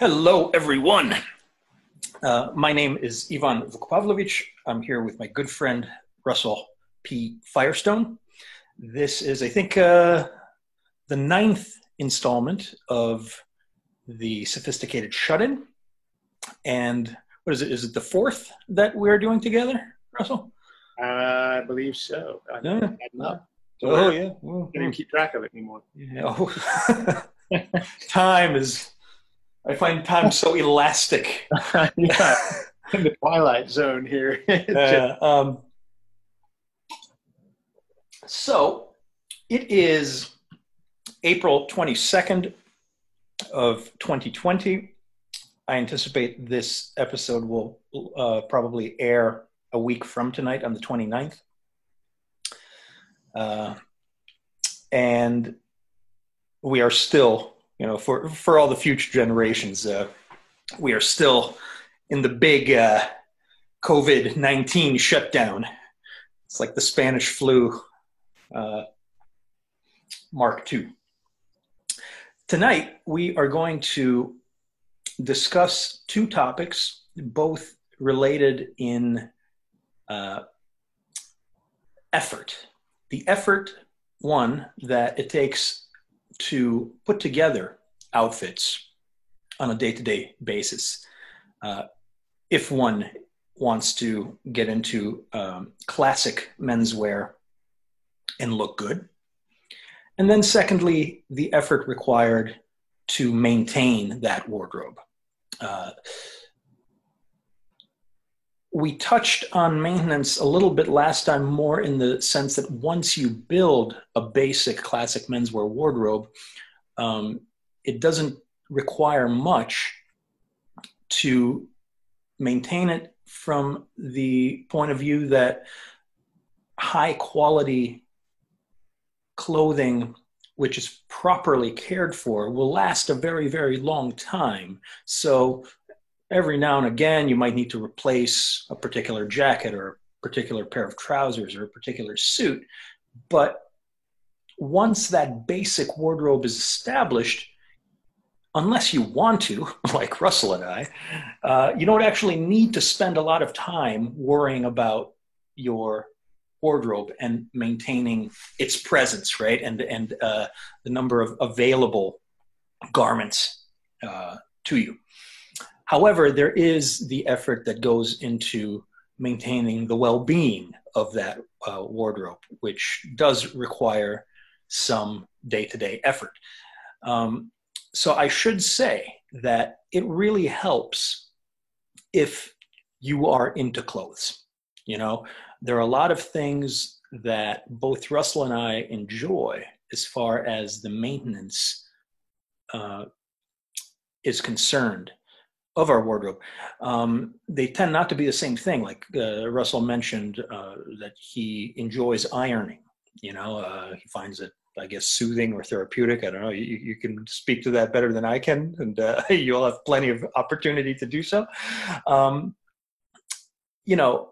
Hello, everyone. Uh, my name is Ivan Vukpavlovich. I'm here with my good friend Russell P. Firestone. This is, I think, uh, the ninth installment of the Sophisticated Shut In. And what is it? Is it the fourth that we're doing together, Russell? Uh, I believe so. I, Yeah. Not Oh, yeah. Well, going to keep track of it anymore. yeah. Oh. time is, I find time so elastic. yeah, in the twilight zone here. Uh, um, so it is April 22nd of 2020. I anticipate this episode will uh, probably air a week from tonight on the 29th. Uh, and we are still, you know, for, for all the future generations, uh, we are still in the big uh, COVID 19 shutdown. It's like the Spanish flu uh, Mark II. Tonight, we are going to discuss two topics, both related in uh, effort. The effort, one, that it takes to put together outfits on a day to day basis. Uh, if one wants to get into um, classic menswear and look good. And then, secondly, the effort required to maintain that wardrobe. Uh, we touched on maintenance a little bit last time, more in the sense that once you build a basic classic menswear wardrobe, um, it doesn't require much to maintain it from the point of view that high quality clothing which is properly cared for will last a very very long time. So every now and again you might need to replace a particular jacket or a particular pair of trousers or a particular suit but once that basic wardrobe is established unless you want to, like Russell and I, uh, you don't actually need to spend a lot of time worrying about your wardrobe and maintaining its presence, right? And and uh, the number of available garments uh, to you. However, there is the effort that goes into maintaining the well-being of that uh, wardrobe, which does require some day-to-day effort. Um, so I should say that it really helps if you are into clothes. You know, there are a lot of things that both Russell and I enjoy as far as the maintenance uh, is concerned of our wardrobe. Um, they tend not to be the same thing. Like uh, Russell mentioned uh, that he enjoys ironing. You know, uh, he finds it I guess, soothing or therapeutic. I don't know. You, you can speak to that better than I can, and uh, you'll have plenty of opportunity to do so. Um, you know,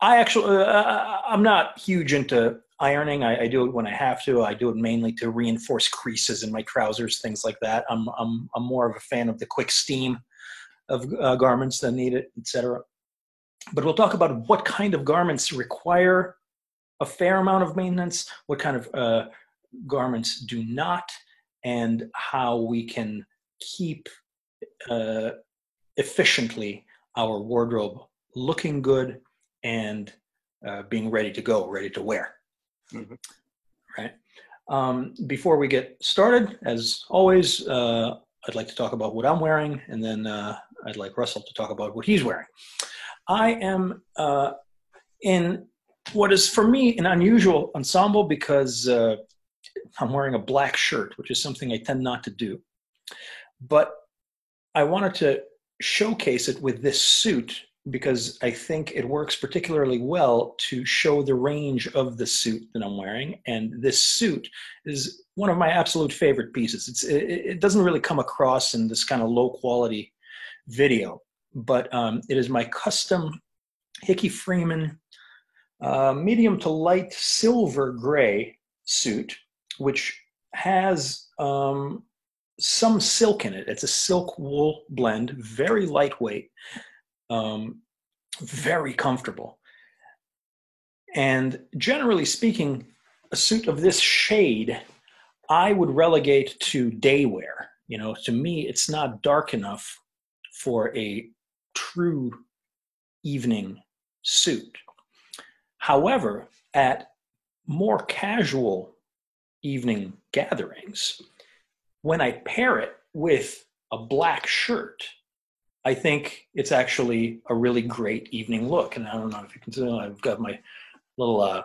I actually, uh, I'm not huge into ironing. I, I, do it when I have to. I do it mainly to reinforce creases in my trousers, things like that. I'm, I'm, I'm more of a fan of the quick steam of uh, garments that need it, etc. But we'll talk about what kind of garments require a fair amount of maintenance, what kind of uh, garments do not, and how we can keep uh, efficiently our wardrobe looking good and uh, being ready to go, ready to wear. Mm-hmm. Right. Um, before we get started, as always, uh, I'd like to talk about what I'm wearing, and then uh, I'd like Russell to talk about what he's wearing. I am uh, in what is for me an unusual ensemble because uh, I'm wearing a black shirt, which is something I tend not to do. But I wanted to showcase it with this suit because I think it works particularly well to show the range of the suit that I'm wearing. And this suit is one of my absolute favorite pieces. It's, it, it doesn't really come across in this kind of low quality video, but um, it is my custom Hickey Freeman uh, medium to light silver gray suit, which has um, some silk in it. It's a silk wool blend, very lightweight, um, very comfortable. And generally speaking, a suit of this shade, I would relegate to day wear. You know, to me, it's not dark enough for a true evening suit. However, at more casual evening gatherings, when I pair it with a black shirt, I think it's actually a really great evening look. And I don't know if you can see, I've got my little uh,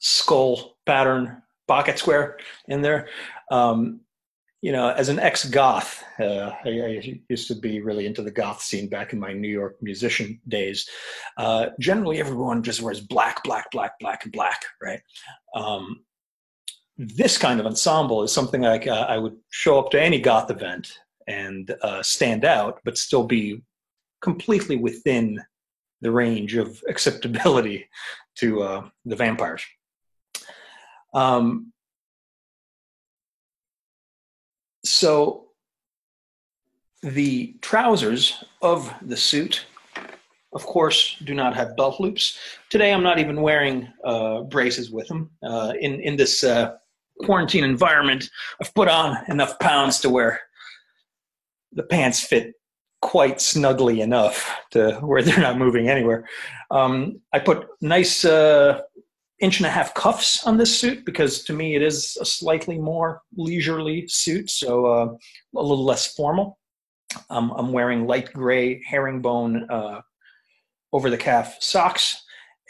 skull pattern pocket square in there. Um, you know, as an ex-goth, uh, I, I, used to be really into the goth scene back in my New York musician days. Uh, generally, everyone just wears black, black, black, black, and black, right? Um, this kind of ensemble is something like uh, I would show up to any goth event and uh, stand out, but still be completely within the range of acceptability to uh, the vampires. Um, so the trousers of the suit, of course, do not have belt loops. Today, I'm not even wearing uh, braces with them. Uh, in in this uh, quarantine environment, I've put on enough pounds to where the pants fit quite snugly enough to where they're not moving anywhere. Um, I put nice uh, inch and a half cuffs on this suit because to me it is a slightly more leisurely suit, so uh, a little less formal. Um, I'm wearing light gray herringbone uh, over the calf socks,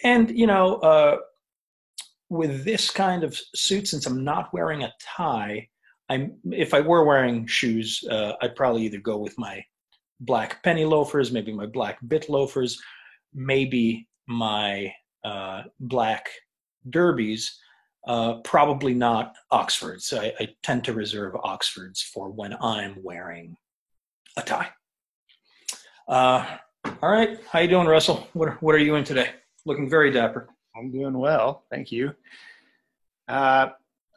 and you know, uh, with this kind of suit, since I'm not wearing a tie, I'm if I were wearing shoes, uh, I'd probably either go with my black penny loafers, maybe my black bit loafers, maybe my uh, black derbies, uh, probably not Oxfords. I, I, tend to reserve Oxfords for when I'm wearing a tie. Uh, all right, how you doing, Russell? What what are you in today? Looking very dapper. I'm doing well, thank you. Uh,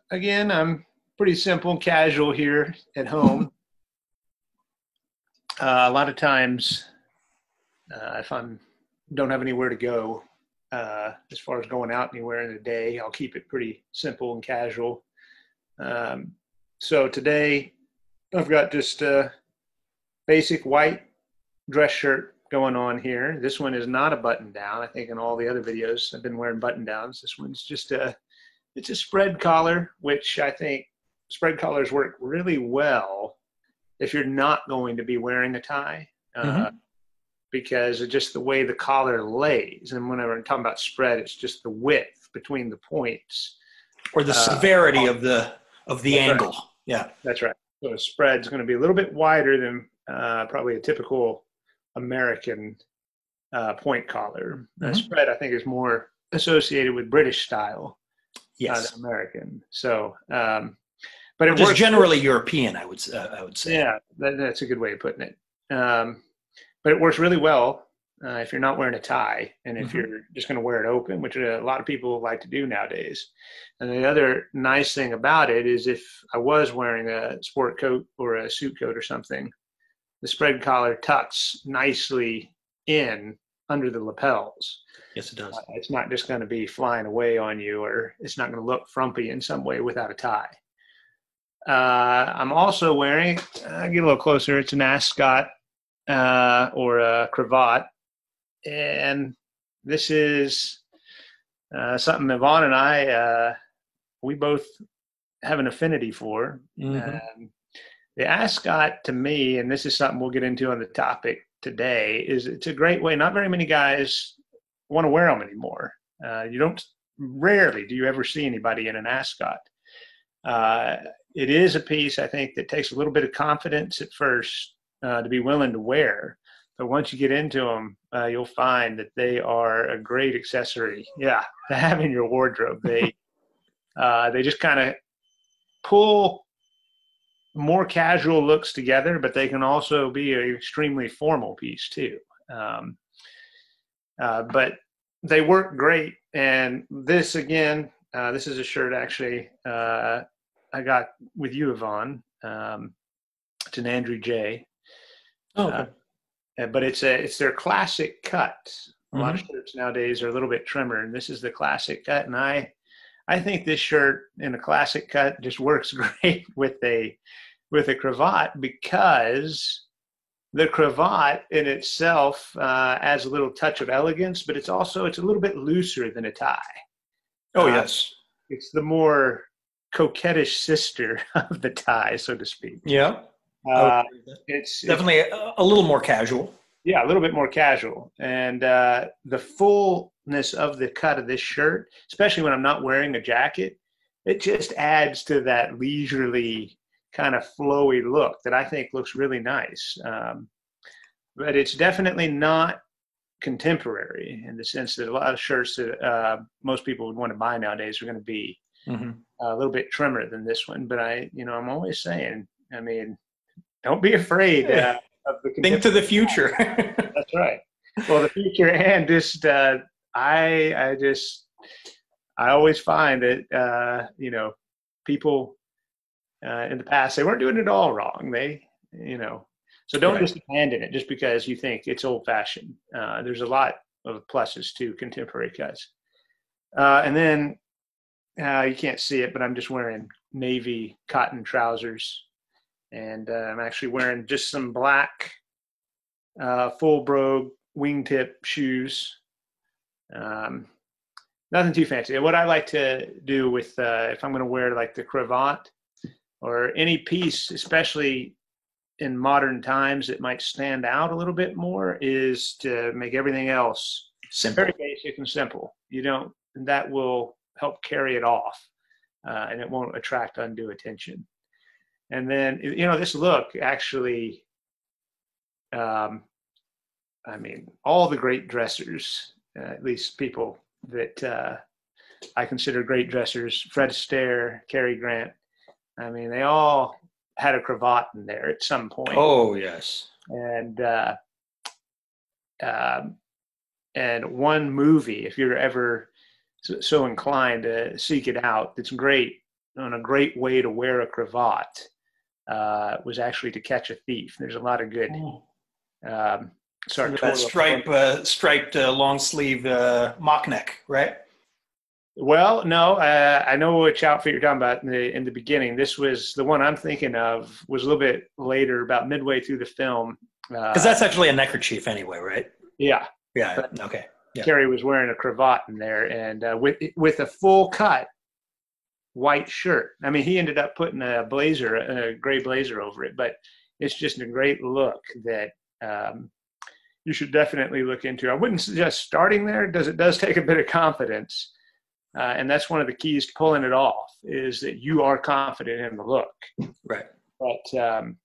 again, I'm pretty simple, and casual here at home. Uh, a lot of times, uh, if I'm don't have anywhere to go, uh, as far as going out anywhere in the day. I'll keep it pretty simple and casual. Um, so today I've got just a basic white dress shirt going on here. This one is not a button down. I think in all the other videos I've been wearing button downs. This one's just a, it's a spread collar, which I think spread collars work really well if you're not going to be wearing a tie. Uh, mm-hmm because of just the way the collar lays. And whenever I'm talking about spread, it's just the width between the points. Or the uh, severity of the of the angle. Right. Yeah. That's right. So a spread is going to be a little bit wider than uh, probably a typical American uh, point collar. Mm-hmm. A spread, I think, is more associated with British style yes. than American. So, um, but it just generally European, I would uh, I would say. Yeah, that, that's a good way of putting it. Um, but it works really well uh, if you're not wearing a tie and if mm-hmm. you're just going to wear it open, which a lot of people like to do nowadays. And the other nice thing about it is if I was wearing a sport coat or a suit coat or something, the spread collar tucks nicely in under the lapels. Yes, it does. Uh, it's not just going to be flying away on you, or it's not going to look frumpy in some way without a tie. Uh, I'm also wearing, I'll get a little closer, it's an ascot uh, or a cravat. And this is uh, something Ivan and I, uh, we both have an affinity for. Mm-hmm. Um, the ascot to me, and this is something we'll get into on the topic today, is it's a great way. Not very many guys want to wear them anymore. Uh, you don't rarely do you ever see anybody in an ascot. Uh, it is a piece I think that takes a little bit of confidence at first uh, to be willing to wear. But once you get into them, uh, you'll find that they are a great accessory. Yeah, to have in your wardrobe. They uh, they just kind of pull more casual looks together, but they can also be an extremely formal piece too. Um, uh, but they work great. And this again, uh, this is a shirt actually uh, I got with you, Ivan. Um, West and Andrew J. Oh, okay. Uh, but it's a it's their classic cut. A lot of shirts nowadays are a little bit trimmer, and this is the classic cut. And I I think this shirt in a classic cut just works great with a with a cravat because the cravat in itself uh, adds a little touch of elegance, but it's also it's a little bit looser than a tie. oh, uh, yes. It's the more coquettish sister of the tie, so to speak. Yeah. Uh, it's, it's Definitely a, a little more casual. yeah, a little bit more casual, and uh, the fullness of the cut of this shirt, especially when I'm not wearing a jacket, it just adds to that leisurely kind of flowy look that I think looks really nice. Um, but it's definitely not contemporary in the sense that a lot of shirts that uh, most people would want to buy nowadays are going to be hmm a little bit trimmer than this one. But I, you know, I'm always saying, I mean, don't be afraid uh, of the Think to the future. That's right. Well, the future and just uh, I I just I always find that uh, you know people uh, in the past they weren't doing it all wrong. They you know so don't Right. just abandon it just because you think it's old fashioned. Uh, there's a lot of pluses to contemporary cuts. Uh, and then uh, you can't see it, but I'm just wearing navy cotton trousers, and uh, I'm actually wearing just some black uh, full brogue wingtip shoes. Um, nothing too fancy. What I like to do with uh, if I'm going to wear like the cravat or any piece, especially in modern times, that might stand out a little bit more, is to make everything else Simple. very basic and simple. You don't, and that will help carry it off, uh, and it won't attract undue attention. And then, you know, this look actually, um, I mean, all the great dressers, uh, at least people that uh, I consider great dressers, Fred Astaire, Cary Grant. I mean, they all had a cravat in there at some point Oh, yes. and uh, um, and one movie, if you're ever so, so inclined to seek it out, it's great on a great way to wear a cravat. Uh, was actually to catch a thief. There's a lot of good. Um, That sartorial- stripe, uh, striped uh, long sleeve uh, mock neck, right? Well, no, uh, I know which outfit you're talking about in the in the beginning. This was the one I'm thinking of. Was a little bit later, about midway through the film. Uh, Because that's actually a neckerchief anyway, right? yeah. Yeah. Okay. Yeah. Cary was wearing a cravat in there, and uh, with with a full cut white shirt. I mean, he ended up putting a blazer, a gray blazer over it, but it's just a great look that um, you should definitely look into. I wouldn't suggest starting there, because it does take a bit of confidence, uh, and that's one of the keys to pulling it off is that you are confident in the look. Right. But um,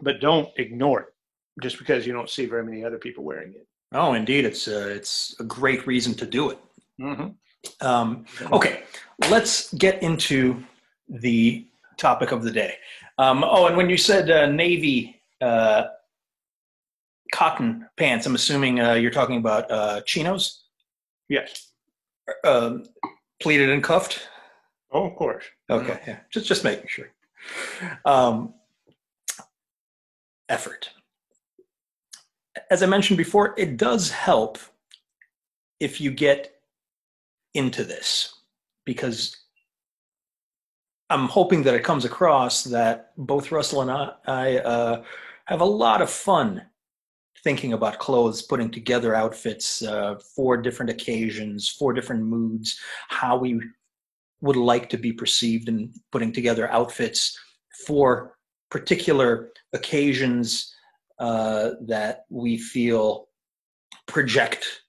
but don't ignore it just because you don't see very many other people wearing it. Oh, indeed. It's uh, it's a great reason to do it. Mm-hmm. Um, okay, let's get into the topic of the day. Um, oh, and when you said uh, navy uh, cotton pants, I'm assuming uh, you're talking about uh, chinos, Yes. um, pleated and cuffed. Oh, of course. Okay, yeah, just just making sure. Um, effort. As I mentioned before, it does help if you get into this because I'm hoping that it comes across that both Russell and I, uh, have a lot of fun thinking about clothes, putting together outfits uh, for different occasions, for different moods, how we would like to be perceived and putting together outfits for particular occasions uh, that we feel project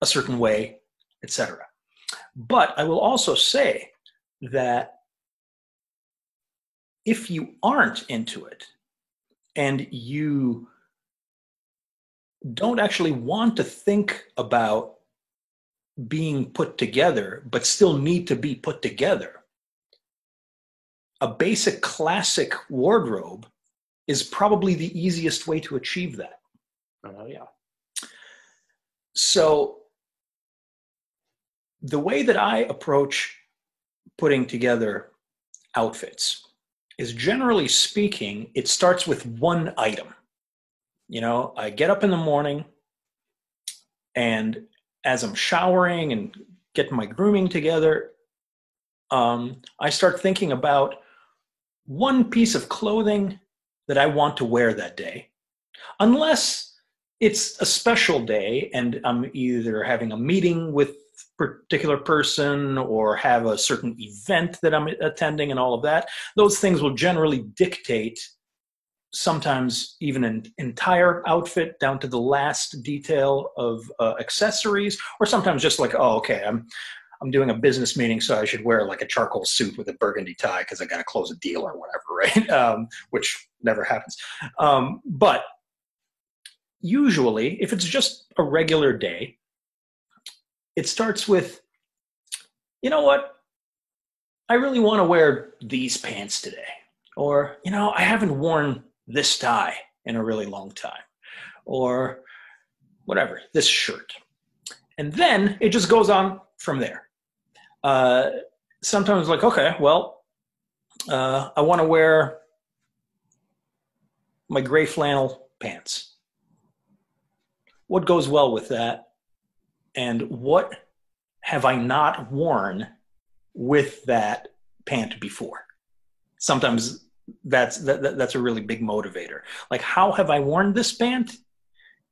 a certain way, etc. But I will also say that if you aren't into it and you don't actually want to think about being put together, but still need to be put together, a basic classic wardrobe is probably the easiest way to achieve that. Oh, yeah. So, the way that I approach putting together outfits is generally speaking, it starts with one item. You know, I get up in the morning and as I'm showering and getting my grooming together, um, I start thinking about one piece of clothing that I want to wear that day. Unless it's a special day and I'm either having a meeting with particular person or have a certain event that I'm attending and all of that, those things will generally dictate sometimes even an entire outfit down to the last detail of uh, accessories or sometimes just like oh okay i'm i'm doing a business meeting so i should wear like a charcoal suit with a burgundy tie because i got to close a deal or whatever right? Um, which never happens. Um, but usually if it's just a regular day it starts with you know what? I really want to wear these pants today. Or you know i haven't worn this tie in a really long time. Or whatever this shirt. And then it just goes on from there uh, sometimes like okay well uh, i want to wear my gray flannel pants what goes well with that and what have I not worn with that pant before? Sometimes that's that, that's a really big motivator. Like, how have I worn this pant,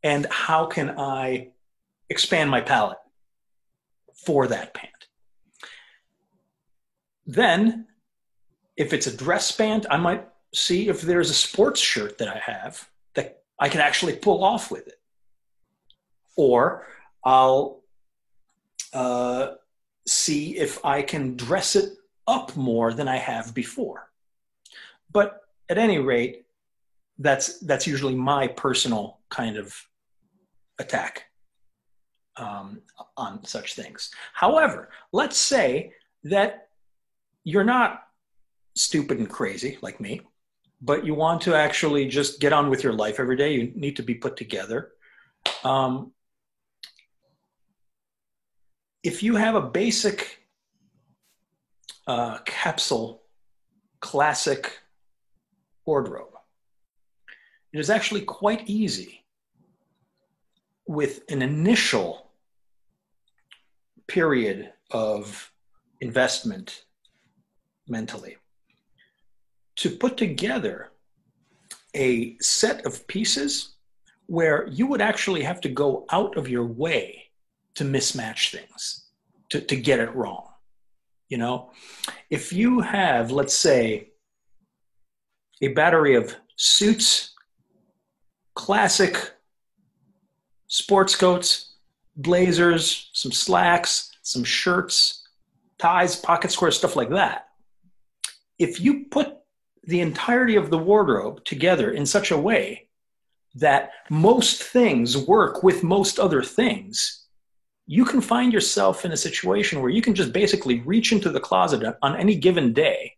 and how can I expand my palette for that pant? Then, if it's a dress pant, I might see if there's a sports shirt that I have that I can actually pull off with it. Or I'll uh, see if I can dress it up more than I have before. But at any rate, that's that's usually my personal kind of attack um, on such things. However, let's say that you're not stupid and crazy like me, but you want to actually just get on with your life every day. You need to be put together. Um, if you have a basic uh, capsule classic wardrobe, it is actually quite easy with an initial period of investment mentally to put together a set of pieces where you would actually have to go out of your way to mismatch things, to, to get it wrong. You know, if you have, let's say, a battery of suits, classic sports coats, blazers, some slacks, some shirts, ties, pocket squares, stuff like that. If you put the entirety of the wardrobe together in such a way that most things work with most other things, you can find yourself in a situation where you can just basically reach into the closet on any given day,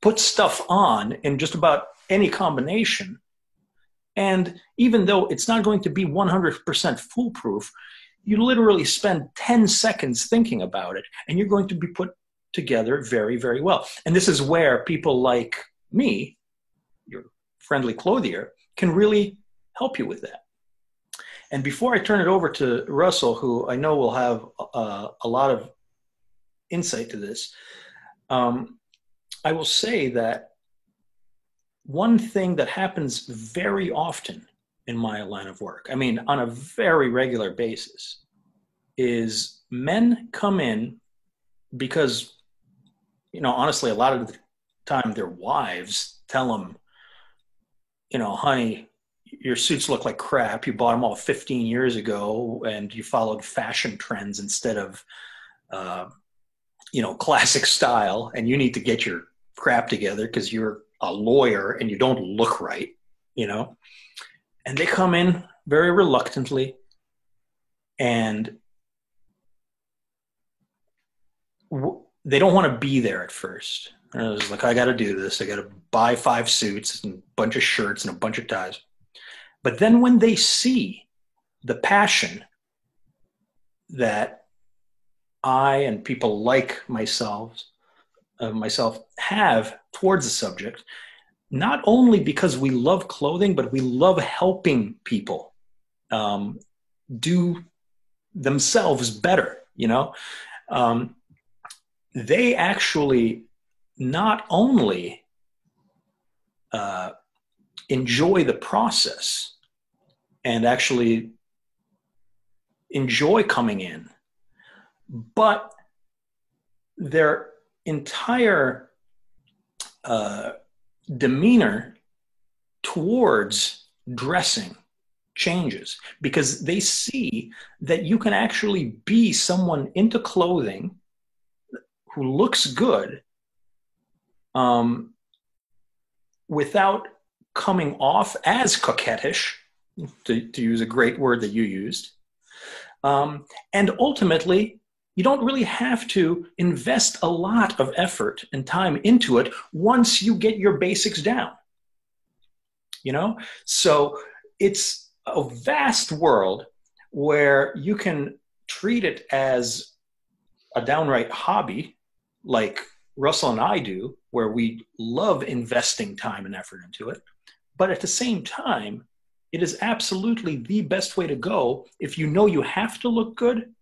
put stuff on in just about any combination. And even though it's not going to be 100% foolproof, you literally spend 10 seconds thinking about it and you're going to be put together very, very well. And this is where people like me, your friendly clothier, can really help you with that. And before I turn it over to Russell, who I know will have uh, a lot of insight to this, um, I will say that one thing that happens very often in my line of work, I mean, on a very regular basis, is men come in because, you know, honestly, a lot of the time their wives tell them, you know, honey, your suits look like crap. You bought them all 15 years ago, and you followed fashion trends instead of, uh, you know, classic style. And you need to get your crap together because you're a lawyer and you don't look right, you know. And they come in very reluctantly, and they don't want to be there at first. And it's like, I got to do this. I got to buy five suits and a bunch of shirts and a bunch of ties. But then when they see the passion that I and people like myself uh, myself have towards the subject, not only because we love clothing, but we love helping people um, do themselves better. You know, um, they actually not only uh, enjoy the process and actually enjoy coming in, but their entire uh, demeanor towards dressing changes because they see that you can actually be someone into clothing who looks good um, without coming off as coquettish, to, to, use a great word that you used. Um, and ultimately, you don't really have to invest a lot of effort and time into it once you get your basics down. You know? So it's a vast world where you can treat it as a downright hobby, like Russell and I do, where we love investing time and effort into it. But at the same time, it is absolutely the best way to go if you know you have to look good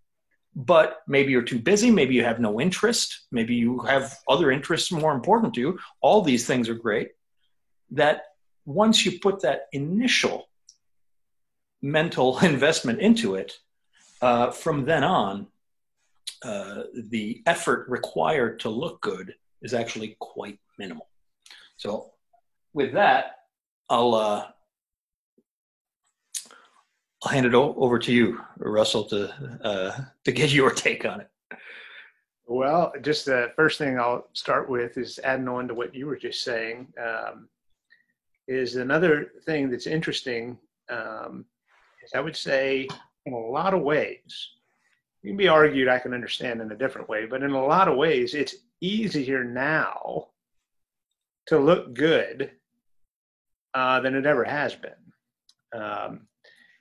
but maybe you're too busy maybe you have no interest maybe you have other interests more important to you all these things are great that once you put that initial mental investment into it uh, from then on uh, the effort required to look good is actually quite minimal so with that i'll uh, I'll hand it over to you, Russell, to uh, to get your take on it. Well, just the first thing I'll start with is adding on to what you were just saying. Um, is another thing that's interesting. Um, I would say, in a lot of ways, can be argued. I can understand in a different way, but in a lot of ways, it's easier now to look good uh, than it ever has been. Um,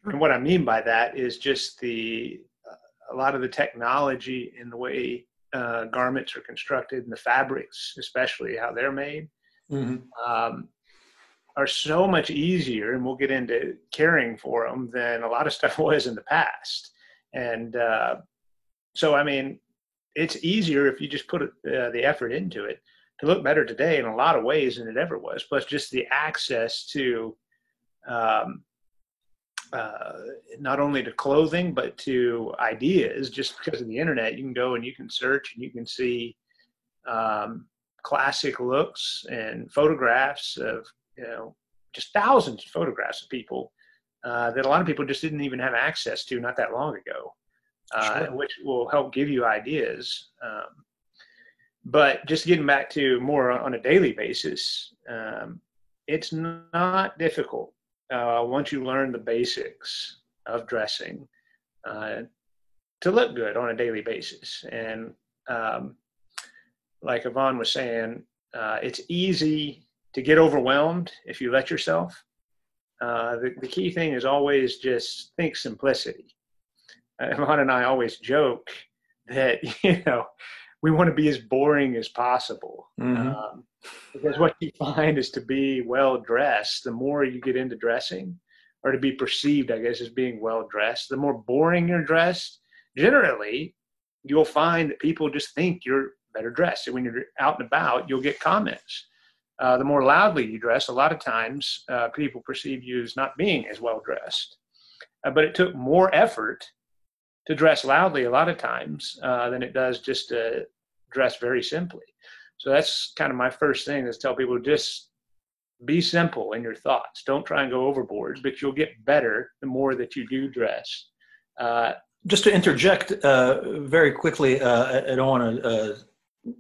and what I mean by that is just the uh, a lot of the technology in the way uh, garments are constructed and the fabrics, especially how they're made, mm-hmm. um, are so much easier. And we'll get into caring for them than a lot of stuff was in the past. And uh, so, I mean, it's easier if you just put uh, the effort into it to look better today in a lot of ways than it ever was. Plus, just the access to um, uh, not only to clothing but to ideas just because of the internet you can go and you can search and you can see um, classic looks and photographs of you know just thousands of photographs of people uh, that a lot of people just didn't even have access to not that long ago uh, sure. which will help give you ideas um, but just getting back to more on a daily basis um, it's not difficult uh, once you learn the basics of dressing uh, to look good on a daily basis. And um, like Ivan was saying, uh, it's easy to get overwhelmed if you let yourself. Uh, the, the key thing is always just think simplicity. Uh, Ivan and I always joke that, you know, we want to be as boring as possible. Mm-hmm. Um, because what you find is to be well dressed, the more you get into dressing, or to be perceived, I guess, as being well dressed, the more boring you're dressed, generally, you'll find that people just think you're better dressed. And when you're out and about, you'll get comments. Uh, the more loudly you dress, a lot of times uh, people perceive you as not being as well dressed. Uh, but it took more effort to dress loudly a lot of times uh, than it does just to dress very simply. So that's kind of my first thing is tell people just be simple in your thoughts. Don't try and go overboard, but you'll get better the more that you do dress. Uh, just to interject uh, very quickly, uh, I don't want to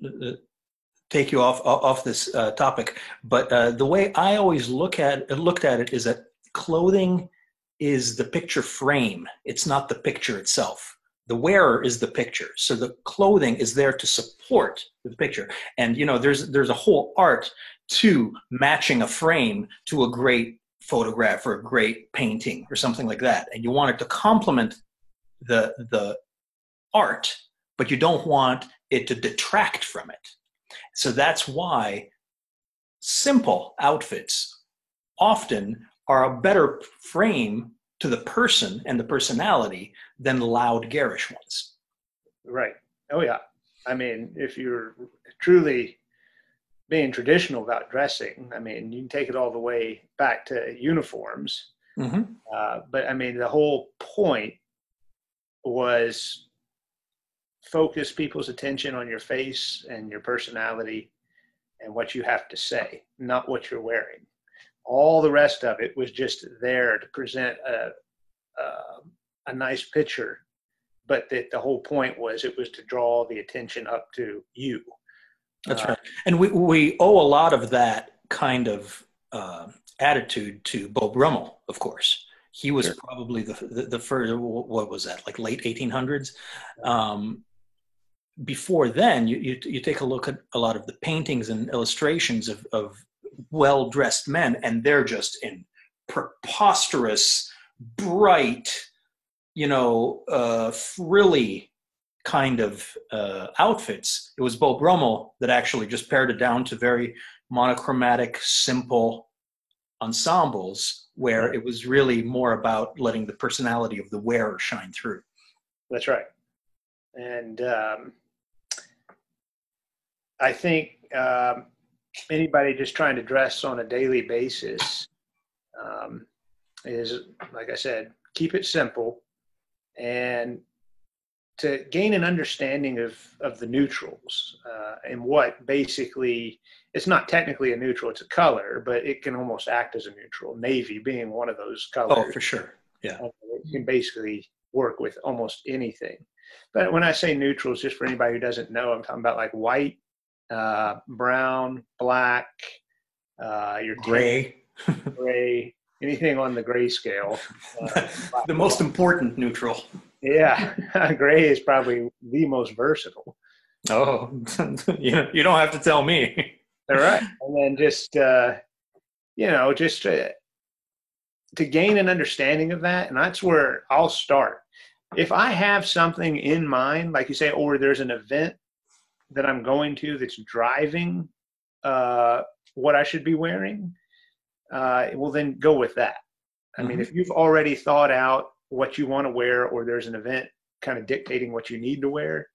uh, take you off off this uh, topic, but the way I always look at looked at it is that clothing is the picture frame. It's not the picture itself. The wearer is the picture. So the clothing is there to support the picture. And you know there's there's a whole art to matching a frame to a great photograph or a great painting or something like that. And you want it to complement the the art but you don't want it to detract from it. So that's why simple outfits often are a better frame to the person and the personality than loud, garish ones. Right. Oh, yeah. I mean, if you're truly being traditional about dressing, I mean, you can take it all the way back to uniforms. Mm-hmm. Uh, but I mean, the whole point was focus people's attention on your face and your personality and what you have to say, not what you're wearing. All the rest of it was just there to present a, a, a nice picture, but that the whole point was it was to draw the attention up to you. That's uh, right. And we, we owe a lot of that kind of uh, attitude to Beau Brummell, of course. He was sure. probably the, the, the first. What was that? Like late 1800s. Um, before then, you, you, you take a look at a lot of the paintings and illustrations of, of well dressed men, and they're just in preposterous, bright, you know, uh, frilly kind of uh, outfits. It was Beau Brummell that actually just pared it down to very monochromatic, simple ensembles where it was really more about letting the personality of the wearer shine through. That's right. And um, I think um, anybody just trying to dress on a daily basis um, is, like I said, keep it simple and to gain an understanding of, of the neutrals uh, and what basically it's not technically a neutral it's a color but it can almost act as a neutral. Navy being one of those colors. oh for sure. Yeah. It can basically work with almost anything. But when i say neutrals just for anybody who doesn't know i'm talking about like white uh, brown black uh, your gray gray anything on the gray scale uh, the most important neutral yeah, gray is probably the most versatile. Oh, you you don't have to tell me. All right, and then just uh, you know, just to, to gain an understanding of that, and that's where I'll start. If I have something in mind, like you say, or there's an event that I'm going to that's driving uh, what I should be wearing, uh, well, then go with that. I mm-hmm. mean, if you've already thought out what you want to wear or there's an event kind of dictating what you need to wear,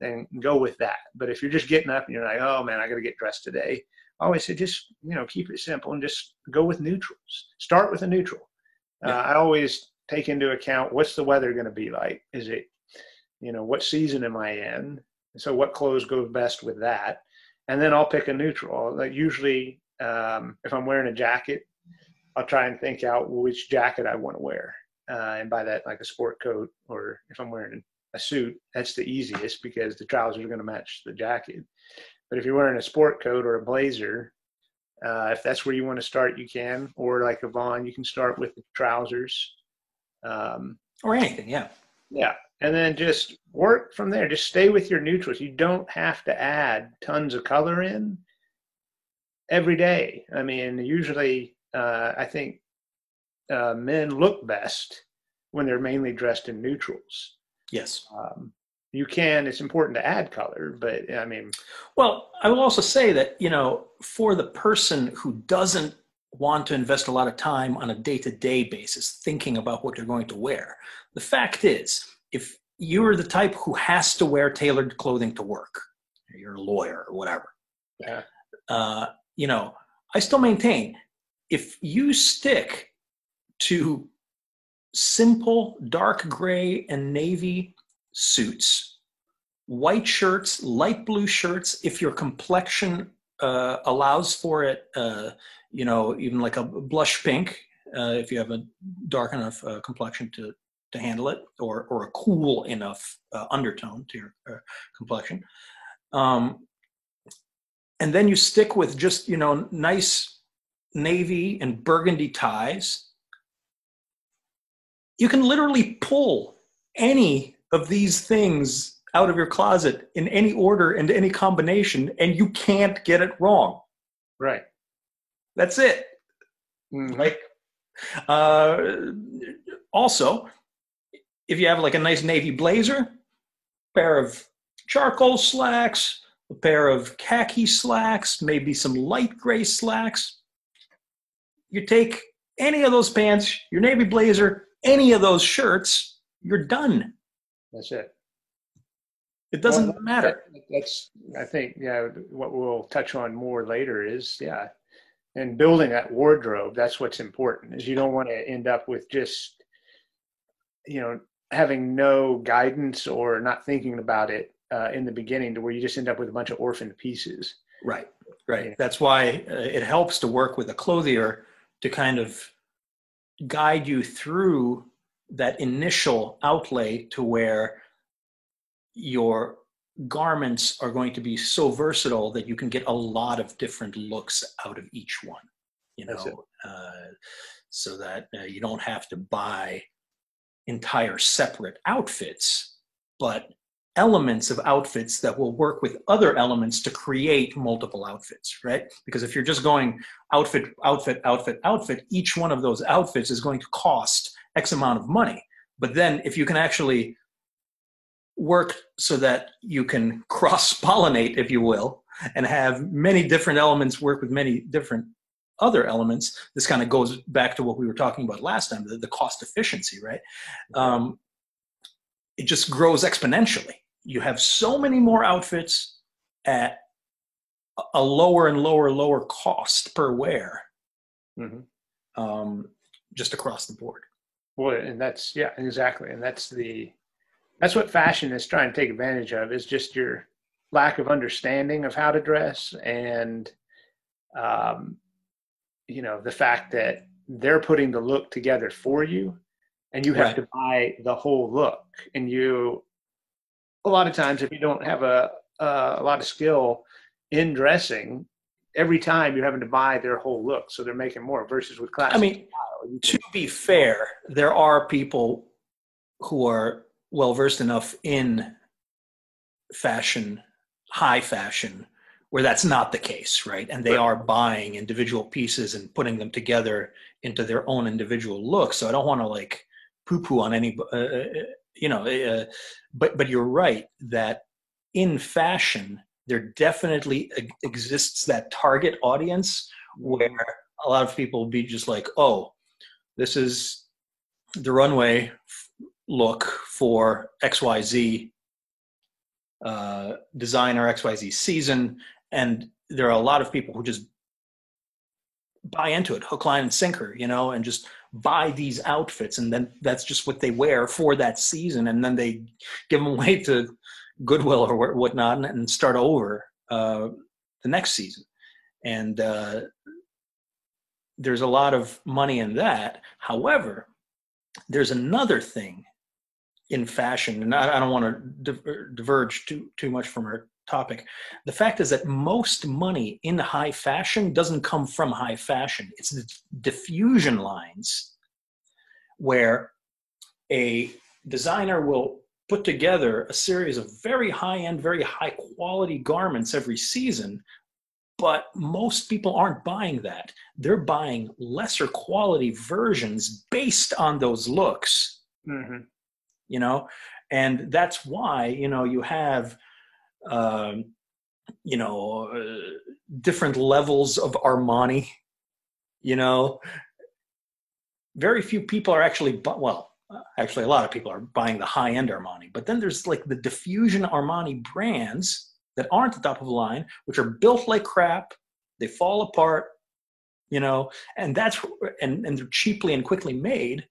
then go with that. But if you're just getting up and you're like, oh man, I got to get dressed today, I always say just you know keep it simple and just go with neutrals. Start with a neutral. Yeah. Uh, I always take into account what's the weather going to be like. Is it you know what season am I in? So what clothes go best with that? And then I'll pick a neutral. Like usually, um, if I'm wearing a jacket, I'll try and think out which jacket I want to wear uh, and by that like a sport coat or if i'm wearing a suit that's the easiest because the trousers are going to match the jacket but if you're wearing a sport coat or a blazer uh, if that's where you want to start you can or like Ivan you can start with the trousers um, or anything yeah yeah and then just work from there just stay with your neutrals you don't have to add tons of color in every day i mean usually uh, i think uh, men look best when they're mainly dressed in neutrals. Yes. Um, you can, it's important to add color, but I mean. Well, I will also say that, you know, for the person who doesn't want to invest a lot of time on a day to day basis thinking about what you're going to wear, the fact is, if you're the type who has to wear tailored clothing to work, you're a lawyer or whatever, yeah. Uh, you know, I still maintain if you stick to simple dark gray and navy suits, white shirts, light blue shirts, if your complexion uh, allows for it, uh, you know, even like a blush pink, uh, if you have a dark enough uh, complexion to, to handle it, or, or a cool enough uh, undertone to your uh, complexion. Um, and then you stick with just, you know, nice navy and burgundy ties you can literally pull any of these things out of your closet in any order and any combination, and you can't get it wrong. Right. That's it. Mm-hmm. Like, uh, also, if you have like a nice navy blazer, pair of charcoal slacks, a pair of khaki slacks, maybe some light gray slacks. You take any of those pants, your navy blazer, any of those shirts, you're done. That's it. It doesn't Well, matter. that- That's, I think, yeah, what we'll touch on more later is, yeah, and building that wardrobe, that's what's important, is you don't want to end up with just, you know, having no guidance or not thinking about it uh, in the beginning to where you just end up with a bunch of orphaned pieces. Right, right. Yeah. That's why uh, it helps to work with a clothier to kind of guide you through that initial outlay to where your garments are going to be so versatile that you can get a lot of different looks out of each one you know? uh, so that uh, you don't have to buy entire separate outfits but elements of outfits that will work with other elements to create multiple outfits right? Because if you're just going outfit outfit outfit outfit each one of those outfits is going to cost x amount of money. But then if you can actually work so that you can cross pollinate if you will and have many different elements work with many different other elements this kind of goes back to what we were talking about last time the, the cost efficiency right um, it just grows exponentially you have so many more outfits at a- lower and lower lower cost per wear Mhm. um, just across the board Well, and that's, yeah, exactly. And that's the, that's what fashion is trying to take advantage of is just your lack of understanding of how to dress and, um, you know, the fact that they're putting the look together for you and you have Right. to buy the whole look. And you, a lot of times, if you don't have a, a lot of skill in dressing, every time you're having to buy their whole look. So they're making more versus with class i mean style, to be fair, there are people who are well versed enough in fashion, high fashion, where that's not the case, right? And they Right. are buying individual pieces and putting them together into their own individual look. So I don't want to like poo-poo on any, uh, uh, you know. Uh, but but you're right that in fashion there definitely exists that target audience where a lot of people will be just like, oh, this is the runway look for XYZ uh, designer, XYZ season. And there are a lot of people who just buy into it, hook, line, and sinker, you know, and just buy these outfits. And then that's just what they wear for that season. And then they give them away to Goodwill or whatnot and start over uh, the next season. And uh, there's a lot of money in that. However, there's another thing in fashion, and I, I don't want to diver- diverge too too much from our topic. The fact is that most money in high fashion doesn't come from high fashion. It's the diffusion lines where a designer will put together a series of very high end, very high quality garments every season but most people aren't buying that. They're buying lesser quality versions based on those looks, Mhm. You know, and that's why you know you have, um, you know, uh, different levels of Armani. You know, very few people are actually bu- well. uh, Actually, a lot of people are buying the high end Armani, but then there's like the diffusion Armani brands that aren't the top of the line, which are built like crap. They fall apart, you know, and that's and and they're cheaply and quickly made,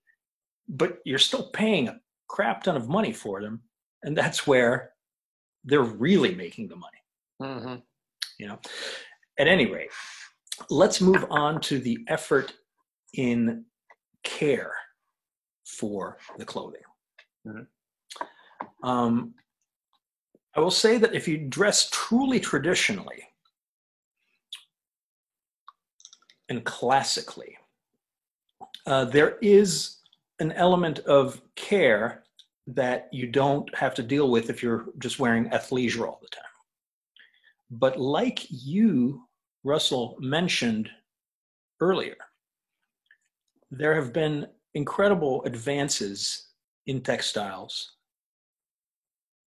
but you're still paying a crap ton of money for them, and that's where they're really making the money, Mhm. you know. At any rate, let's move on to the effort in care for the clothing. Mhm. Um, I will say that if you dress truly traditionally and classically, uh, there is an element of care that you don't have to deal with if you're just wearing athleisure all the time. But like you, Russell, mentioned earlier, there have been incredible advances in textiles.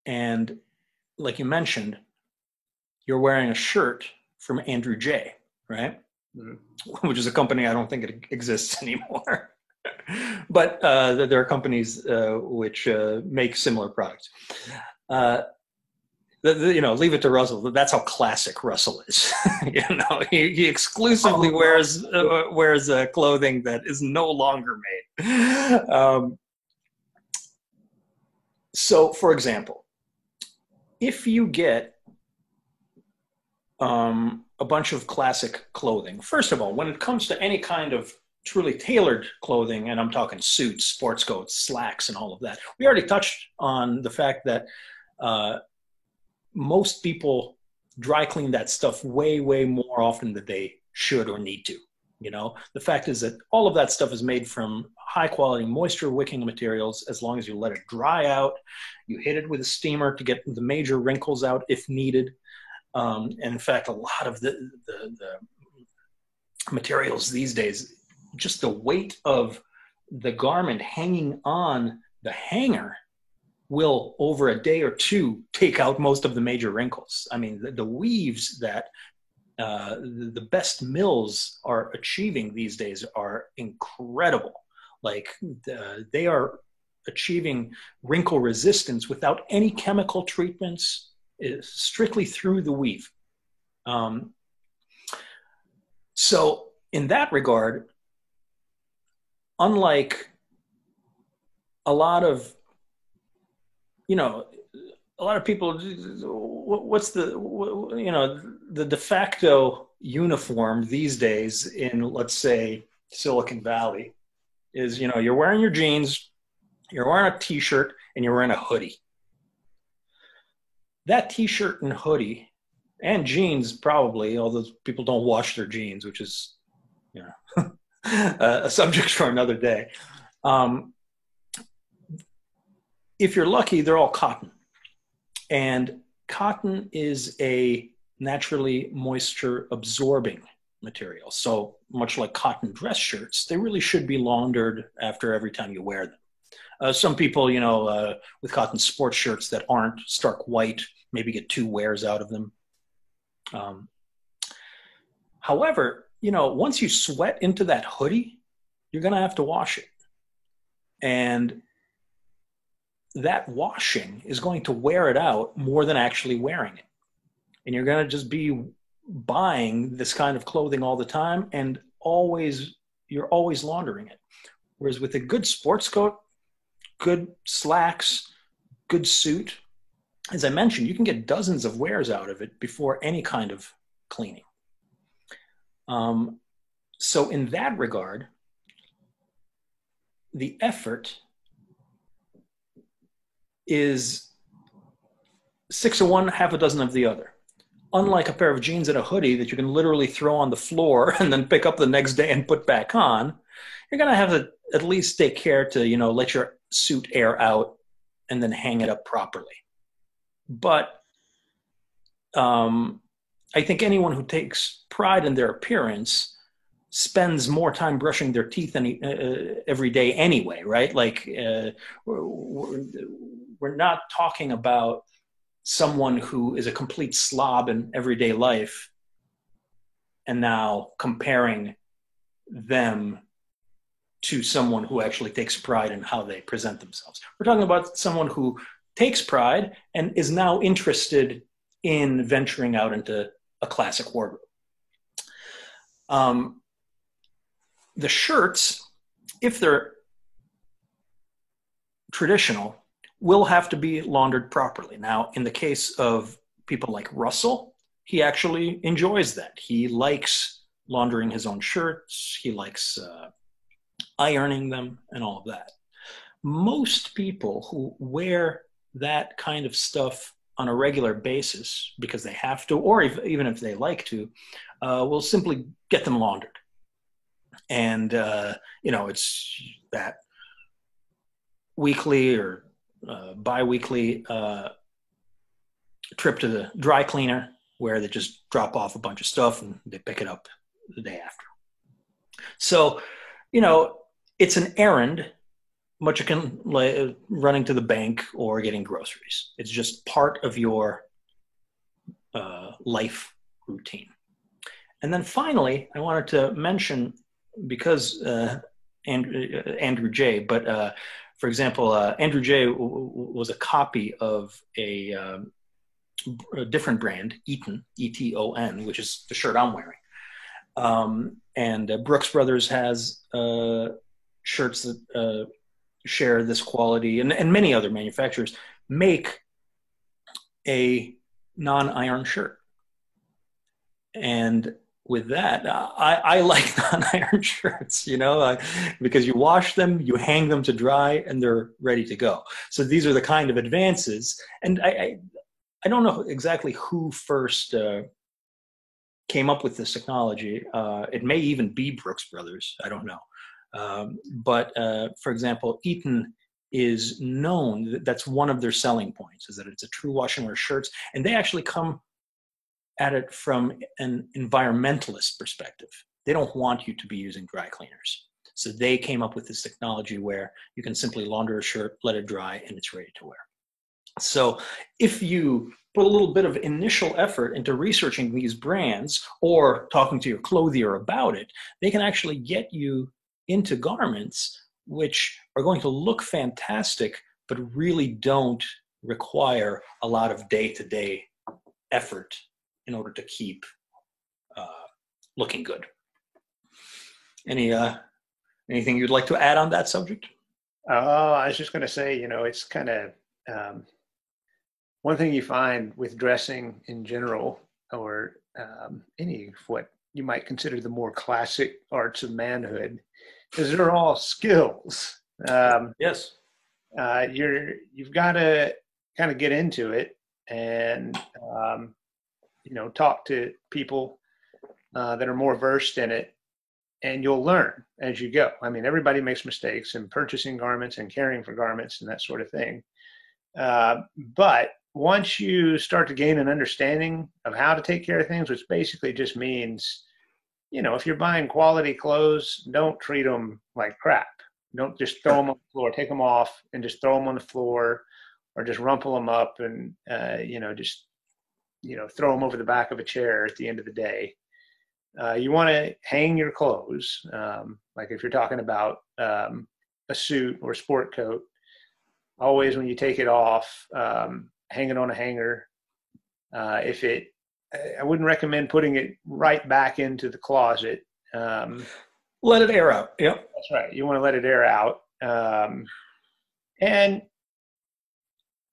And like you mentioned, you're wearing a shirt from Andrew J, right? Mm-hmm. Which is a company I don't think it exists anymore. But uh, there are companies uh, which uh, make similar products. Uh, the, the, you know, leave it to Russell. That's how classic Russell is. you know, he, he exclusively oh, wears uh, wears uh, clothing that is no longer made. Um, so, for example, if you get um, a bunch of classic clothing, first of all, when it comes to any kind of truly tailored clothing, and I'm talking suits, sports coats, slacks, and all of that, we already touched on the fact that uh, most people dry clean that stuff way, way more often than they should or need to. You know, the fact is that all of that stuff is made from high quality moisture wicking materials as long as you let it dry out. You hit it with a steamer to get the major wrinkles out if needed. Um, and in fact, a lot of the, the, the materials these days, just the weight of the garment hanging on the hanger will over a day or two take out most of the major wrinkles. I mean, the, the weaves that uh, the, best mills are achieving these days are incredible. Like the, they are achieving wrinkle resistance without any chemical treatments, strictly through the weave. Um, so, in that regard, unlike a lot of you know, a lot of people, what's the, you know, the de facto uniform these days in, let's say, Silicon Valley is, you know, you're wearing your jeans, you're wearing a t shirt, and you're wearing a hoodie. That t shirt and hoodie and jeans, probably, although people don't wash their jeans, which is, a subject for another day. Um, if you're lucky, they're all cotton. And cotton is a naturally moisture absorbing material. So much like cotton dress shirts, they really should be laundered after every time you wear them. Uh, some people, you know, uh, with cotton sports shirts that aren't stark white, maybe get two wears out of them. Um, however, you know, once you sweat into that hoodie, you're going to have to wash it. And that washing is going to wear it out more than actually wearing it. And you're going to just be buying this kind of clothing all the time and always, you're always laundering it. Whereas with a good sports coat, good slacks, good suit, as I mentioned, you can get dozens of wears out of it before any kind of cleaning. Um, so, in that regard, the effort is six of one, half a dozen of the other. Unlike a pair of jeans and a hoodie that you can literally throw on the floor and then pick up the next day and put back on, you're going to have to at least take care to, you know, let your suit air out and then hang it up properly. But um, I think anyone who takes pride in their appearance spends more time brushing their teeth any, uh, every day anyway, right? Like uh, we're, we're not talking about someone who is a complete slob in everyday life and now comparing them to someone who actually takes pride in how they present themselves. We're talking about someone who takes pride and is now interested in venturing out into a classic wardrobe. Um, the shirts, if they're traditional, will have to be laundered properly. Now, in the case of people like Russell, he actually enjoys that. He likes laundering his own shirts, he likes uh, ironing them, and all of that. Most people who wear that kind of stuff on a regular basis because they have to, or if, even if they like to, uh, will simply get them laundered. And uh, you know it's that weekly or uh, bi-weekly uh, trip to the dry cleaner where they just drop off a bunch of stuff and they pick it up the day after. So you know it's an errand much akin like running to the bank or getting groceries it's just part of your uh, life routine. And then finally, I wanted to mention because uh, Andrew, uh, Andrew J, but uh, for example, uh, Andrew J was a copy of a, um, a, different brand, Eton, E T O N, which is the shirt I'm wearing. Um, and uh, Brooks Brothers has shirts that share this quality, and, and many other manufacturers make a non-iron shirt. And with that, I, I like non-iron shirts, you know, uh, because you wash them, you hang them to dry, and they're ready to go. So these are the kind of advances. And I, I, I don't know exactly who first uh, came up with this technology. Uh, it may even be Brooks Brothers. I don't know. Um, but uh, for example, Eton is known that's one of their selling points is that it's a true wash and wear shirts and they actually come at it from an environmentalist perspective. They don't want you to be using dry cleaners. So they came up with this technology where you can simply launder a shirt let it dry and it's ready to wear. So if you put a little bit of initial effort into researching these brands or talking to your clothier about it they can actually get you into garments which are going to look fantastic, but really don't require a lot of day to day effort in order to keep uh, looking good. Any uh, anything you'd like to add on that subject? Oh, I was just going to say, you know, it's kind of um, one thing you find with dressing in general, or um, any of what you might consider the more classic arts of manhood, because they're all skills. Um, yes. Uh, you're you've got to kind of get into it and um, you know talk to people uh, that are more versed in it, and you'll learn as you go. I mean, everybody makes mistakes in purchasing garments and caring for garments and that sort of thing. Uh, but once you start to gain an understanding of how to take care of things, which basically just means you know, if you're buying quality clothes, don't treat them like crap. Don't just throw them on the floor. Take them off and just throw them on the floor, or just rumple them up and uh, you know just you know throw them over the back of a chair at the end of the day. Uh, you want to hang your clothes, um, like if you're talking about um, a suit or sport coat. Always, when you take it off, um, hang it on a hanger. Uh, if it I wouldn't recommend putting it right back into the closet. Um, let it air out. Yep. That's right. You want to let it air out. Um, and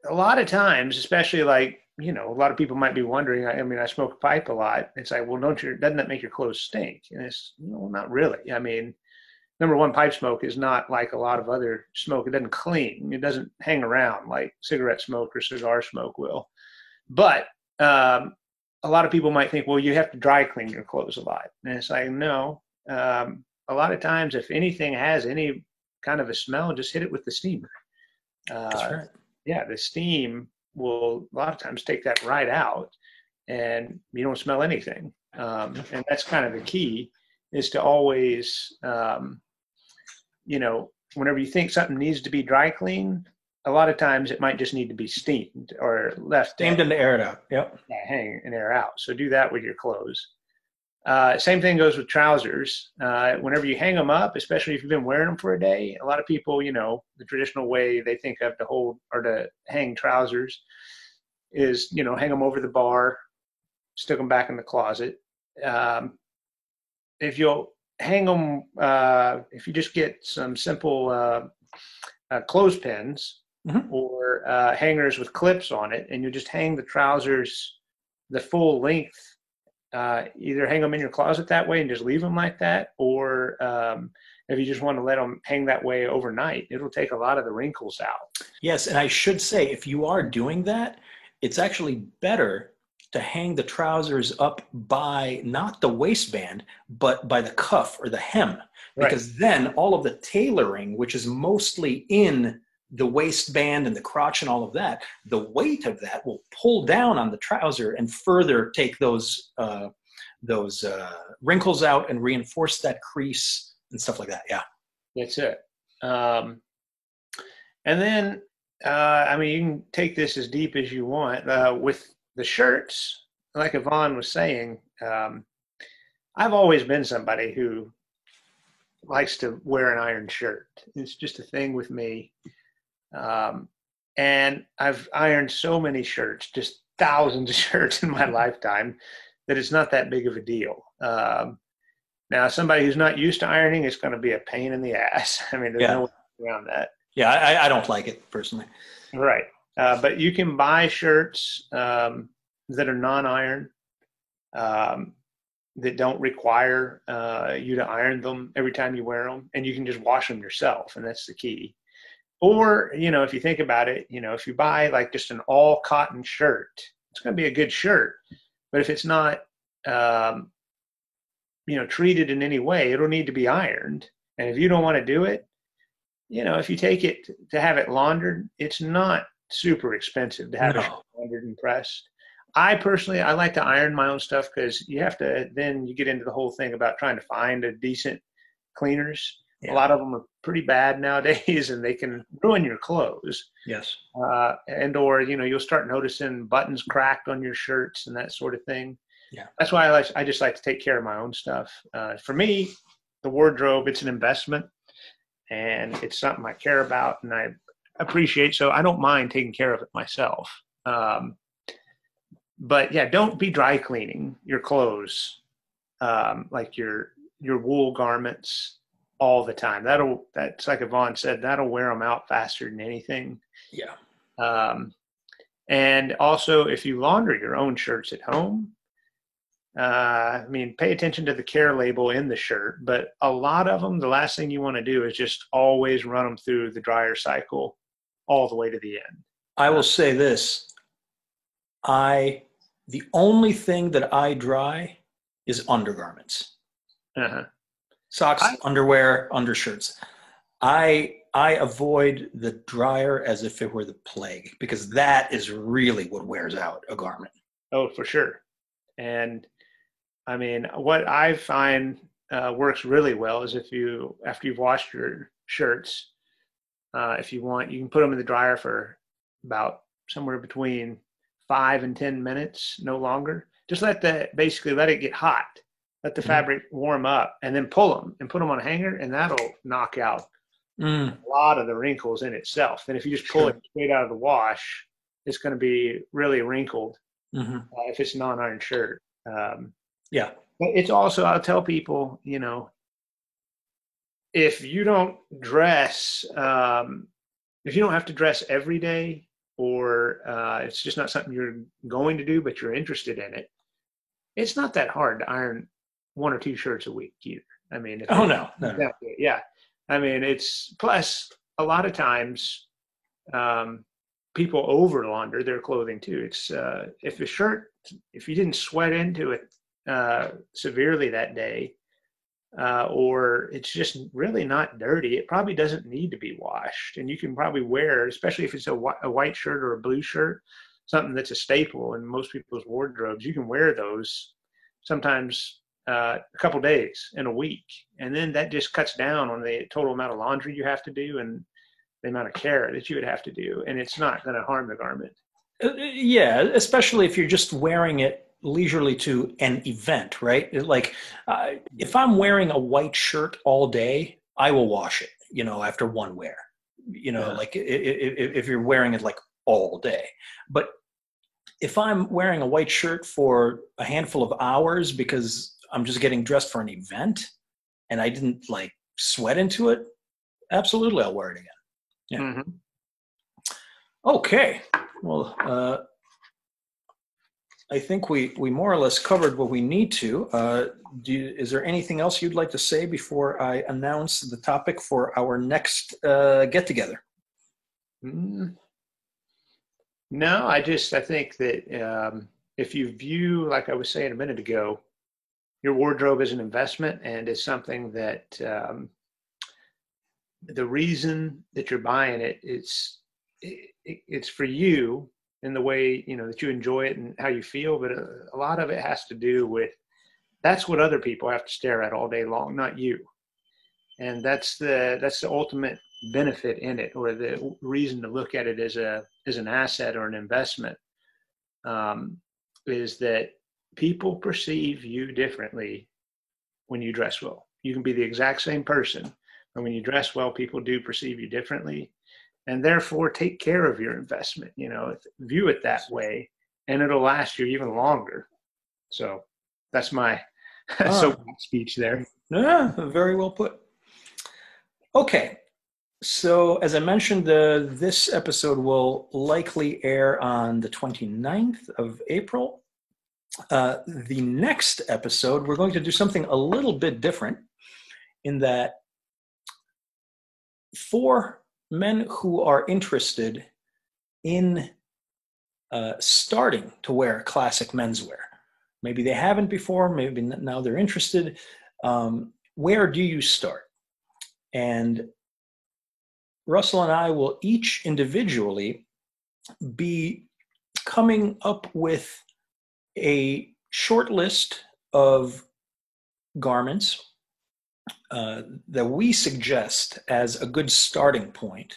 a lot of times, especially like, you know, a lot of people might be wondering, I, I mean, I smoke a pipe a lot. It's like, well, don't you, doesn't that make your clothes stink? And it's, no, not really. I mean, number one, pipe smoke is not like a lot of other smoke. It doesn't clean. It doesn't hang around like cigarette smoke or cigar smoke will. But um, a lot of people might think, well, you have to dry clean your clothes a lot. And it's like, no. Um, a lot of times, if anything has any kind of a smell, just hit it with the steamer. Uh, That's right. Yeah, the steam will a lot of times take that right out, and you don't smell anything. Um, and that's kind of the key is to always, um, you know, whenever you think something needs to be dry cleaned, a lot of times it might just need to be steamed or left steamed and air it out. Yep. Hang and air out. So do that with your clothes. Uh, same thing goes with trousers. Uh, whenever you hang them up, especially if you've been wearing them for a day, a lot of people, you know, the traditional way they think of to hold or to hang trousers is, you know, hang them over the bar, stick them back in the closet. Um, if you'll hang them, uh, if you just get some simple uh, uh, clothespins mm-hmm. or uh, hangers with clips on it, and you just hang the trousers the full length. Uh, either hang them in your closet that way and just leave them like that, or um, if you just want to let them hang that way overnight, it'll take a lot of the wrinkles out. Yes, and I should say, if you are doing that, it's actually better to hang the trousers up by not the waistband, but by the cuff or the hem, because right. then all of the tailoring, which is mostly in the waistband and the crotch and all of that, the weight of that will pull down on the trouser and further take those uh, those uh, wrinkles out and reinforce that crease and stuff like that. Yeah, that's it. Um, and then, uh, I mean, you can take this as deep as you want uh, with the shirts. like Ivan was saying, um, I've always been somebody who likes to wear an iron shirt. It's just a thing with me. Um, and I've ironed so many shirts, just thousands of shirts in my lifetime, that it's not that big of a deal. Um, now, somebody who's not used to ironing, it's going to be a pain in the ass. I mean, there's yeah. no way around that. Yeah, I, I don't like it personally. Right. Uh, but you can buy shirts um, that are non-iron um, that don't require uh, you to iron them every time you wear them, and you can just wash them yourself, and that's the key. Or you know, if you think about it, you know, if you buy like just an all cotton shirt, it's going to be a good shirt, but if it's not, um, you know, treated in any way, it'll need to be ironed. And if you don't want to do it, you know, if you take it to have it laundered, it's not super expensive to have no. it laundered and pressed. I personally, I like to iron my own stuff because you have to. Then you get into the whole thing about trying to find a decent cleaners. Yeah. A lot of them are pretty bad nowadays, and they can ruin your clothes. Yes. Uh, and or you know you'll start noticing buttons cracked on your shirts and that sort of thing. Yeah. That's why I like. I just like to take care of my own stuff. Uh, for me, the wardrobe it's an investment, and it's something I care about and I appreciate. So I don't mind taking care of it myself. Um, but yeah, don't be dry cleaning your clothes, um, like your your wool garments all the time. That'll that's like Ivan said, that'll wear them out faster than anything. Yeah. Um, and also, if you launder your own shirts at home, uh, I mean, pay attention to the care label in the shirt. But a lot of them, the last thing you want to do is just always run them through the dryer cycle all the way to the end. I will say this: I the only thing that I dry is undergarments. Uh-huh. Socks, I, underwear, undershirts. I I avoid the dryer as if it were the plague because that is really what wears out a garment. Oh, for sure. And I mean, what I find uh, works really well is if you after you've washed your shirts, uh, if you want, you can put them in the dryer for about somewhere between five and ten minutes, no longer. Just let that basically let it get hot, let the mm. fabric warm up, and then pull them and put them on a hanger, and that'll knock out mm. a lot of the wrinkles in itself. And if you just pull sure. it straight out of the wash, it's going to be really wrinkled mm-hmm. uh, if it's non-iron shirt. Um, yeah, but it's also I'll tell people, you know, if you don't dress, um, if you don't have to dress every day, or uh, it's just not something you're going to do, but you're interested in it, it's not that hard to iron one or two shirts a week either. I mean, oh no, no, yeah. I mean, it's plus a lot of times um, people over launder their clothing too. It's uh, if a shirt, if you didn't sweat into it uh, severely that day, uh, or it's just really not dirty. It probably doesn't need to be washed, and you can probably wear, especially if it's a, wh- a white shirt or a blue shirt, something that's a staple in most people's wardrobes. You can wear those sometimes uh, a couple days in a week, and then that just cuts down on the total amount of laundry you have to do and the amount of care that you would have to do, and it's not going to harm the garment. Uh, yeah, especially if you're just wearing it leisurely to an event, right? Like uh, if I'm wearing a white shirt all day, I will wash it, you know, after one wear, you know, yeah. like if, if you're wearing it like all day. But if I'm wearing a white shirt for a handful of hours because I'm just getting dressed for an event and I didn't like sweat into it, absolutely I'll wear it again. Yeah. Mm-hmm. Okay. Well, uh, I think we, we more or less covered what we need to. Uh, do you, is there anything else you'd like to say before I announce the topic for our next uh, get together? Mm. No, I just I think that um, if you view, like I was saying a minute ago, your wardrobe is an investment and is something that um, the reason that you're buying it is it, it's for you in the way you know that you enjoy it and how you feel but a, a, lot of it has to do with that's what other people have to stare at all day long not you. And that's the that's the ultimate benefit in it or the reason to look at it as a as an asset or an investment um, is that people perceive you differently when you dress well. You can be the exact same person, but when you dress well, people do perceive you differently. And therefore, take care of your investment. You know, view it that way, and it'll last you even longer. So that's my ah. so speech there. Yeah, very well put. Okay, so as I mentioned, uh, this episode will likely air on the 29th of April. Uh, the next episode, we're going to do something a little bit different in that for men who are interested in uh, starting to wear classic menswear, maybe they haven't before, maybe now they're interested, um, where do you start? And Russell and I will each individually be coming up with a short list of garments uh, that we suggest as a good starting point.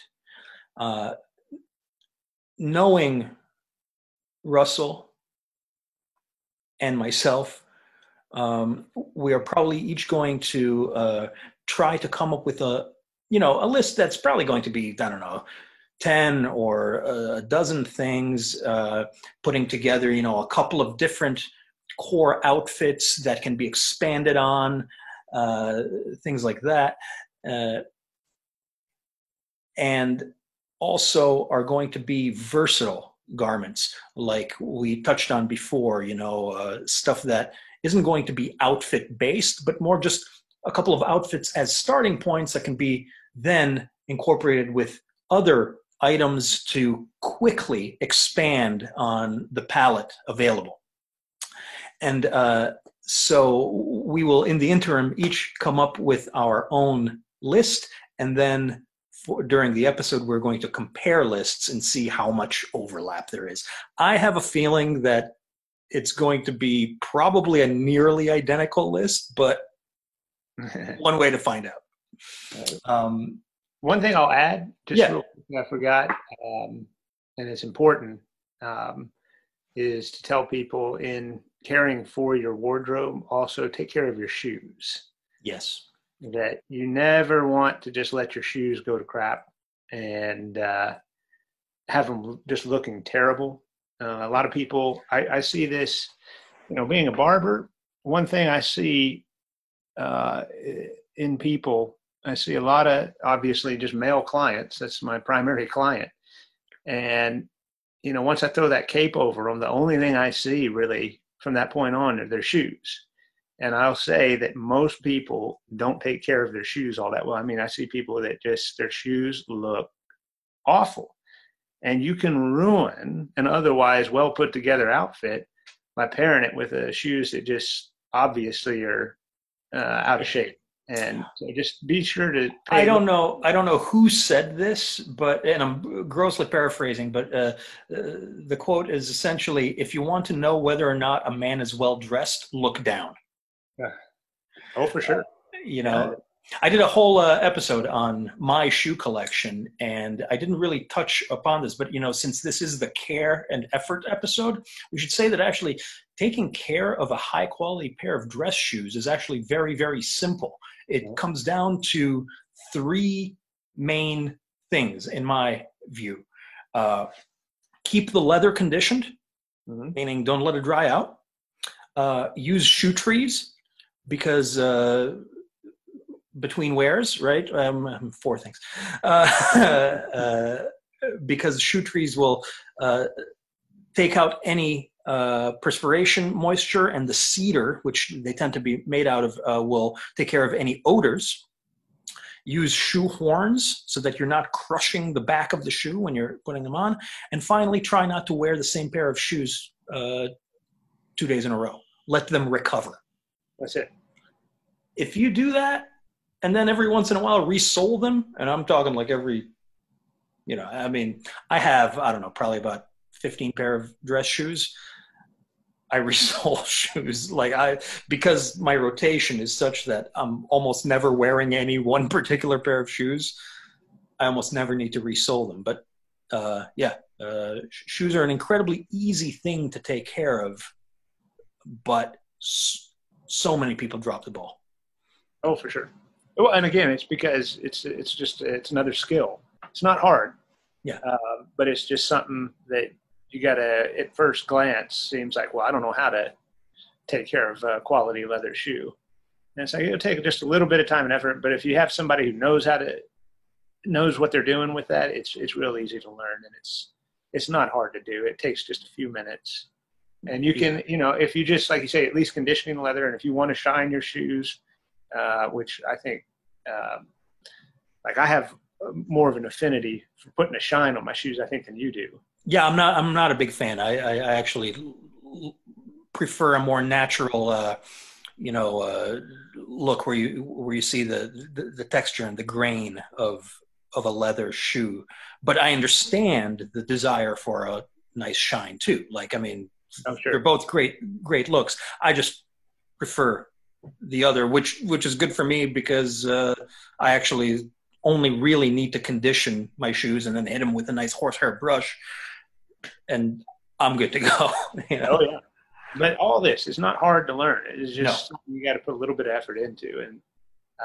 Uh, knowing Russell and myself, um, we are probably each going to uh, try to come up with a you know a list that's probably going to be i don't know 10 or a dozen things uh, putting together you know a couple of different core outfits that can be expanded on uh, things like that uh, and also are going to be versatile garments like we touched on before you know uh, stuff that isn't going to be outfit based but more just a couple of outfits as starting points that can be then incorporated with other items to quickly expand on the palette available. And uh, so we will, in the interim, each come up with our own list, and then for, during the episode, we're going to compare lists and see how much overlap there is. I have a feeling that it's going to be probably a nearly identical list, but one way to find out. Um, One thing I'll add, just yeah. real, I forgot, um, and it's important, um, is to tell people in caring for your wardrobe, also take care of your shoes. Yes. That you never want to just let your shoes go to crap and uh, have them just looking terrible. Uh, a lot of people, I, I, see this, you know, being a barber, one thing I see uh, in people I see a lot of obviously just male clients. That's my primary client. And, you know, once I throw that cape over them, the only thing I see really from that point on are their shoes. And I'll say that most people don't take care of their shoes all that well. I mean, I see people that just their shoes look awful. And you can ruin an otherwise well put together outfit by pairing it with a shoes that just obviously are uh, out of shape and so just be sure to i don't know i don't know who said this but and i'm grossly paraphrasing but uh, uh, the quote is essentially if you want to know whether or not a man is well dressed look down yeah. oh for sure you know I did a whole uh, episode on my shoe collection, and I didn't really touch upon this, but you know, since this is the care and effort episode, we should say that actually taking care of a high quality pair of dress shoes is actually very, very simple. It mm-hmm. comes down to three main things, in my view. Uh, keep the leather conditioned, mm-hmm. meaning don't let it dry out. Uh, use shoe trees because uh, between wears, right? Um, four things. Uh, uh, because shoe trees will uh, take out any uh, perspiration, moisture, and the cedar, which they tend to be made out of, uh, will take care of any odors. Use shoe horns so that you're not crushing the back of the shoe when you're putting them on. And finally, try not to wear the same pair of shoes uh, two days in a row. Let them recover. That's it. If you do that, and then every once in a while resole them and i'm talking like every you know i mean i have i don't know probably about 15 pair of dress shoes i resole shoes like i because my rotation is such that i'm almost never wearing any one particular pair of shoes i almost never need to resole them but uh, yeah uh, shoes are an incredibly easy thing to take care of but so many people drop the ball. Oh, for sure. Well, and again, it's because it's it's just it's another skill. It's not hard. Yeah. Uh, but it's just something that you got to, at first glance, seems like, well, I don't know how to take care of a quality leather shoe. And so it'll take just a little bit of time and effort. But if you have somebody who knows how to knows what they're doing with that, it's it's real easy to learn, and it's it's not hard to do. It takes just a few minutes, and you can you know if you just like you say at least conditioning the leather, and if you want to shine your shoes, uh, which I think um, like I have more of an affinity for putting a shine on my shoes, I think, than you do. Yeah, I'm not. I'm not a big fan. I, I, I actually prefer a more natural, uh, you know, uh, look where you where you see the, the, the texture and the grain of of a leather shoe. But I understand the desire for a nice shine too. Like, I mean, oh, sure. they're both great great looks. I just prefer the other, which which is good for me because uh, I actually only really need to condition my shoes and then hit them with a nice horsehair brush, and I'm good to go. You know? Oh yeah. But all this is not hard to learn. It's just no. you got to put a little bit of effort into, and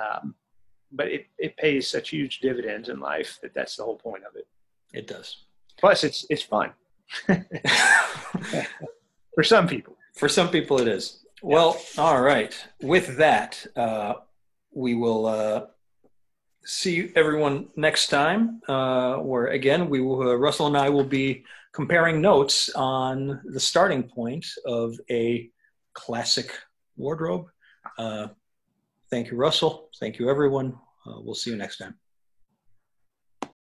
um, but it it pays such huge dividends in life that that's the whole point of it. It does. Plus, it's it's fun for some people. For some people, it is. Well, all right. With that, uh, we will uh, see everyone next time. Uh, where again, we will, uh, Russell and I will be comparing notes on the starting point of a classic wardrobe. Uh, thank you, Russell. Thank you, everyone. Uh, we'll see you next time.